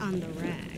on the rack.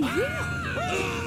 何